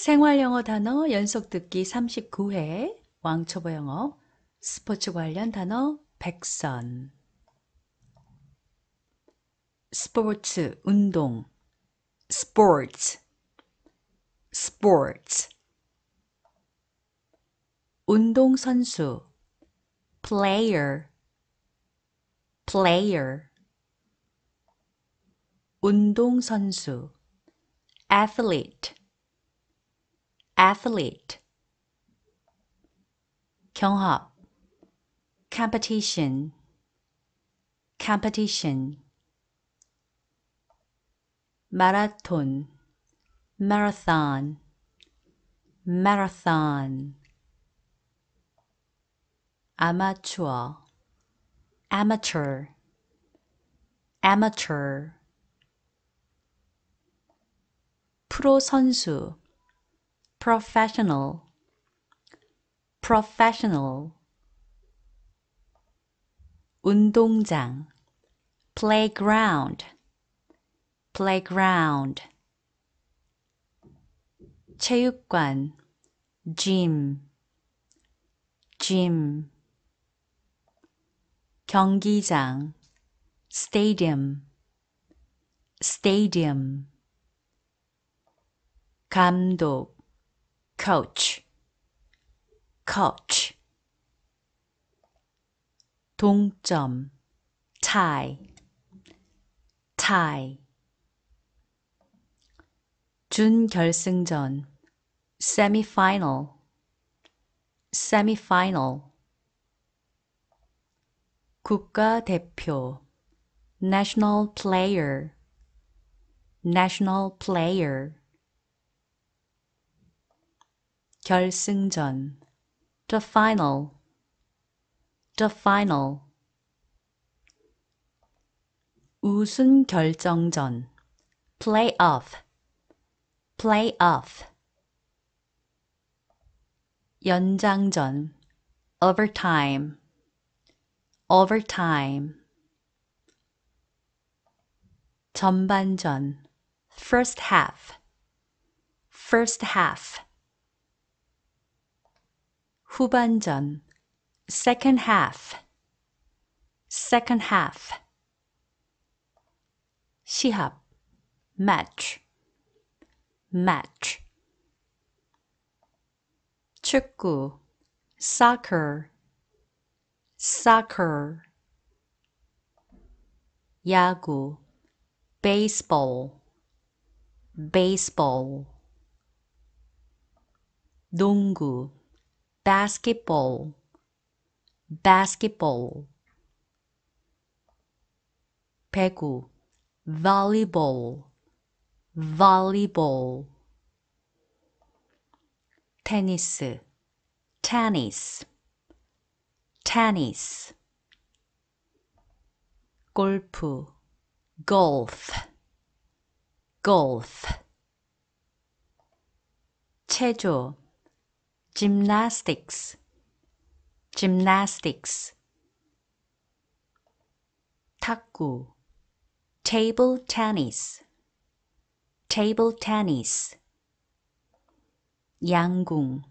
생활영어 단어 연속 듣기 39회 왕초보 영어 스포츠 관련 단어 백선. 스포츠 운동. sports sports 운동선수. player player 운동선수. athlete athlete 경합 competition competition 마라톤 marathon marathon 아마추어 amateur amateur 프로 선수 Professional professional 운동장 playground playground 체육관 gym gym 경기장 stadium stadium 감독 coach coach 동점 tie tie 준결승전 semifinal semifinal 국가대표 national player national player 결승전 the final the final 우승 결정전 playoff playoff 연장전 overtime overtime 전반전 first half first half 후반전 second half second half 시합 match match 축구 soccer soccer 야구 baseball baseball 농구 basketball basketball 배구 volleyball volleyball 테니스 tennis tennis 골프 golf golf 체조 gymnastics gymnastics 탁구 table tennis table tennis 양궁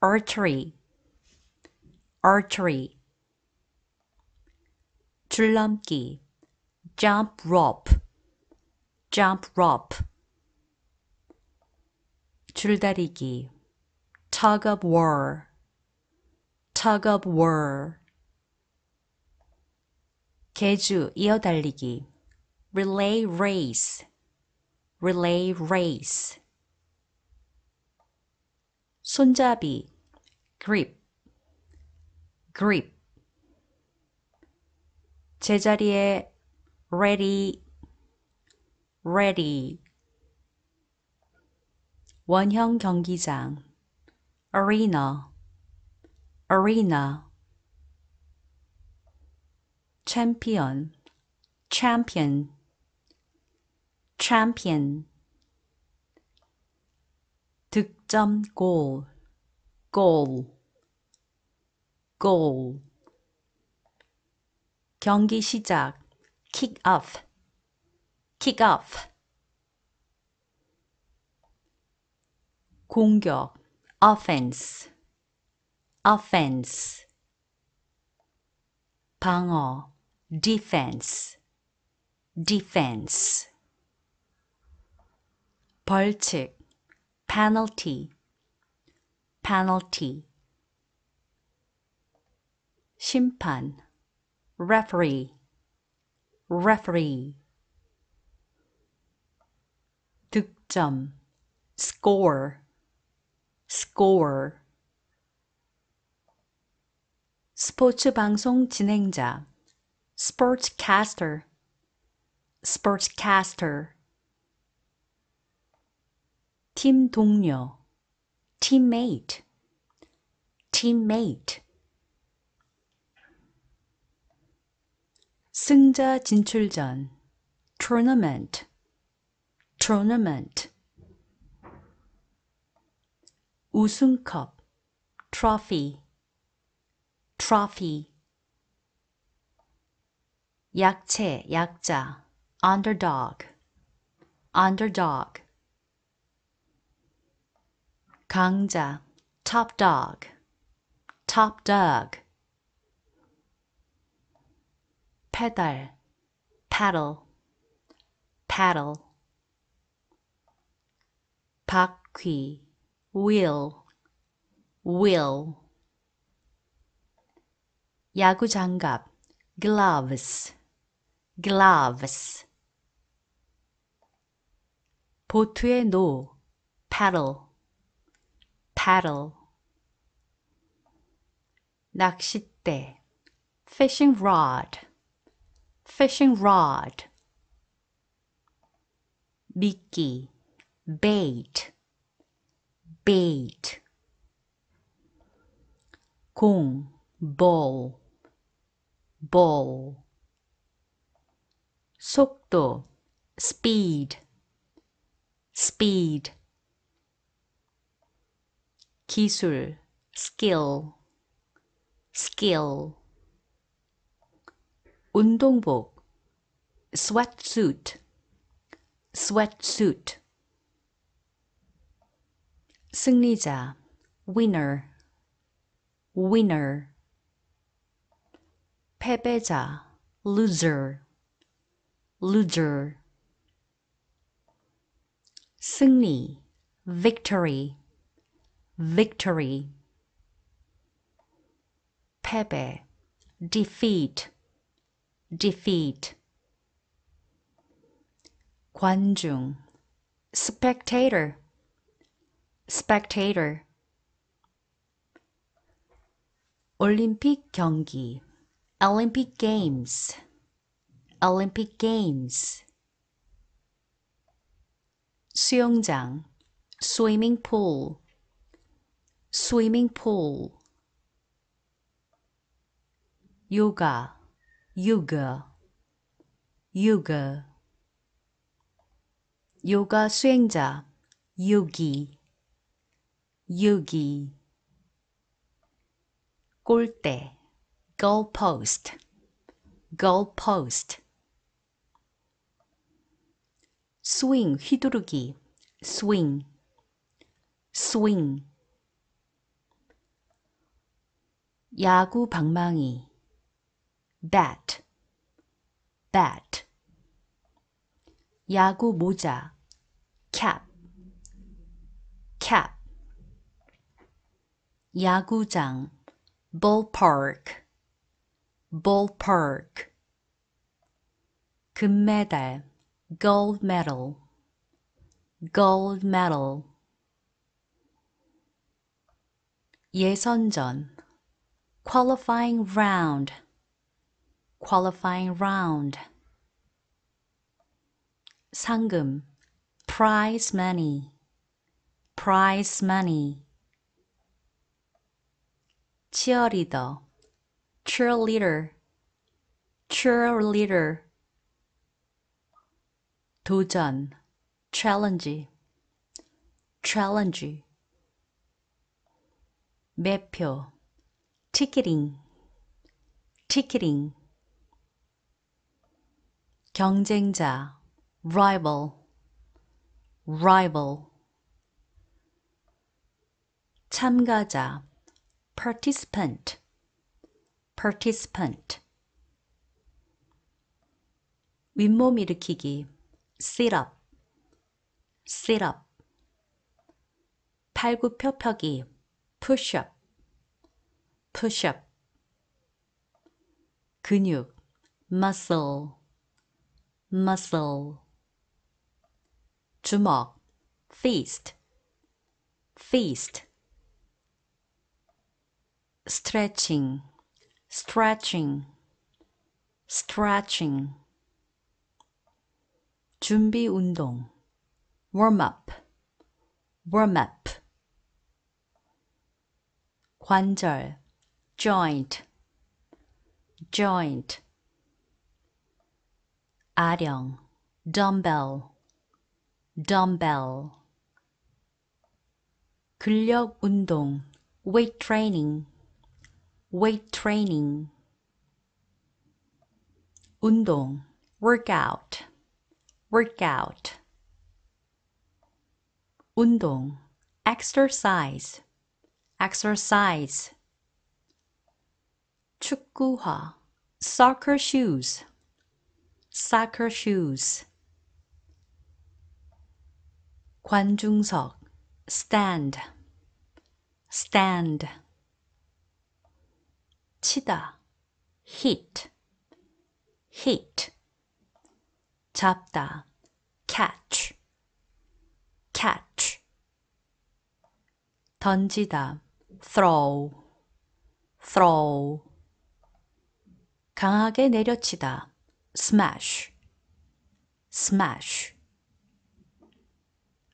archery archery 줄넘기 jump rope jump rope 줄다리기 tug of war tug of war 개주 이어달리기 relay race relay race 손잡이 grip grip 제자리에 ready ready 원형 경기장 arena arena champion champion champion 득점 goal goal goal 경기 시작 kick off kick off 공격, offense, offense. 방어, defense, defense. 벌칙, penalty, penalty. 심판, referee, referee. 득점, score, Score. 스포츠 방송 진행자, sportscaster, sportscaster. 팀 동료, teammate, teammate. 승자 진출전, tournament, tournament. 우승컵, trophy, trophy. 약체, 약자, underdog, underdog. 강자, top dog, top dog. 페달, paddle, paddle. 바퀴, wheel, wheel. 야구 장갑, gloves, gloves. 보트의 노, paddle, paddle. 낚싯대, fishing rod, fishing rod. 미끼, bait, bait. 공, ball, ball. 속도, speed, speed. 기술, skill, skill. 운동복, sweatsuit, sweatsuit. 승리자, winner, winner. 패배자, loser, loser. 승리, victory, victory. 패배, defeat, defeat. 관중, spectator, spectator. 올림픽 경기, Olympic Games, Olympic Games. 수영장, swimming pool, swimming pool. 요가, yoga, yoga. 요가 수행자, Yogi. 골대, goalpost, goalpost. swing 휘두르기, swing, swing. 야구 방망이, bat, bat. 야구 모자, cap, cap. 야구장, ballpark, ballpark. 금메달, gold medal, gold medal. 예선전, qualifying round, qualifying round. 상금, prize money, prize money. Cheerleader, cheerleader, cheerleader. 도전, challenge, challenge. 매표, ticketing, ticketing. 경쟁자, rival, rival. 참가자 participant participant 윗몸 일으키기 sit up sit up 팔굽혀펴기 push up push up 근육 muscle muscle 주먹 fist feast stretching stretching stretching 준비 운동 warm up warm up 관절 joint joint 아령 dumbbell dumbbell 근력 운동 weight training weight training 운동 workout workout 운동 exercise exercise 축구화 soccer shoes soccer shoes 관중석 stand stand 치다 hit hit 잡다 catch catch 던지다 throw throw 강하게 내려치다 smash smash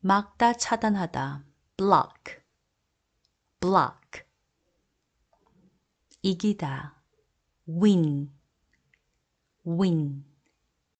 막다 차단하다 block block 이기다 win win